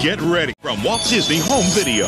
Get ready from Walt Disney Home Video.